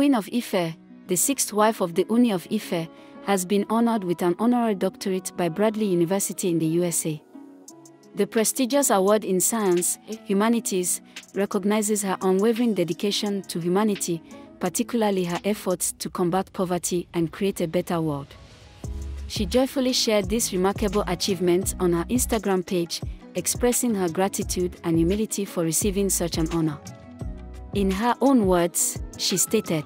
Queen of Ife, the sixth wife of the Ooni of Ife, has been honored with an honorary doctorate by Bradley University in the USA. The prestigious award in science, humanities, recognizes her unwavering dedication to humanity, particularly her efforts to combat poverty and create a better world. She joyfully shared this remarkable achievement on her Instagram page, expressing her gratitude and humility for receiving such an honor. In her own words, she stated,